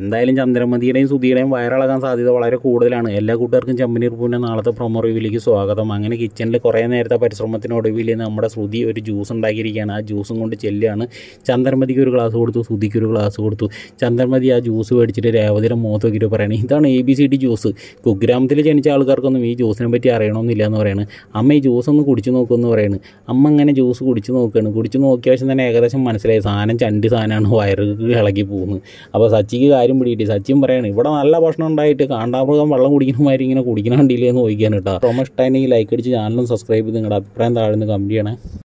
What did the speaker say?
എന്തായാലും ചന്ദ്രമതിയുടെയും സുധിയുടെയും വയറിളകാൻ സാധ്യത വളരെ കൂടുതലാണ്. എല്ലാ കൂട്ടുകാർക്കും ചെമ്മനീർ പൂവിന്റെ നാളത്തെ പ്രൊമോ റിവ്യൂലേക്ക് സ്വാഗതം. അങ്ങനെ കിച്ചണിൽ കുറേ നേരത്തെ പരിശ്രമത്തിനൊടുവിൽ നമ്മുടെ ശ്രുതി ഒരു ജ്യൂസ് ഉണ്ടാക്കിയിരിക്കുകയാണ്. ആ ജ്യൂസും കൊണ്ട് ചെല്ലുകയാണ്. ചന്ദ്രമതിക്ക് ഒരു ഗ്ലാസ് കൊടുത്തു സുധിക്ക് ഒരു ഗ്ലാസ് കൊടുത്തു. ചന്ദ്രമതി ആ ജ്യൂസ് മേടിച്ചിട്ട് രേവതിയുടെ മുഖത്ത് നോക്കിയിട്ട് പറയണേ ഇതാണ് A B C D juice കുഗ്രാമത്തിൽ ജനിച്ച ആൾക്കാർക്കൊന്നും ഈ ജ്യൂസിനെ പറ്റി അറിയണമെന്നില്ല എന്ന് പറയുന്നത് അമ്മ ഈ ജ്യൂസ് ഒന്ന് കുടിച്ചു നോക്കുമെന്ന് പറയുന്നത് അമ്മ അങ്ങനെ ജ്യൂസ് കുടിച്ചു നോക്കുകയാണ് കുടിച്ചു നോക്കിയ ശേഷം തന്നെ ഏകദേശം മനസ്സിലായി സാധനം ചണ്ടി സാധനമാണ് വയറ് ഇളകി പോകുന്നത്. അപ്പോൾ സച്ചിക്ക് കാര്യം പിടിയിട്ട് സച്ചിൻ പറയാണ് ഇവിടെ നല്ല ഭക്ഷണം ഉണ്ടായിട്ട് കാണ്ടാമൃഗം വെള്ളം കുടിക്കുന്ന മാതിരി ഇങ്ങനെ കുടിക്കണ കണ്ടില്ലേ? എന്ന് ചോദിക്കാൻ കേട്ടോ. പ്രൊമോ ഇഷ്ടമായിരുന്നെങ്കിൽ ലൈക്ക് അടിച്ച് ചാനലും സബ്സ്ക്രൈബ് ചെയ്ത് നിങ്ങളുടെ അഭിപ്രായം താഴ്ന്ന് കമന്റ് ചെയ്യണേ.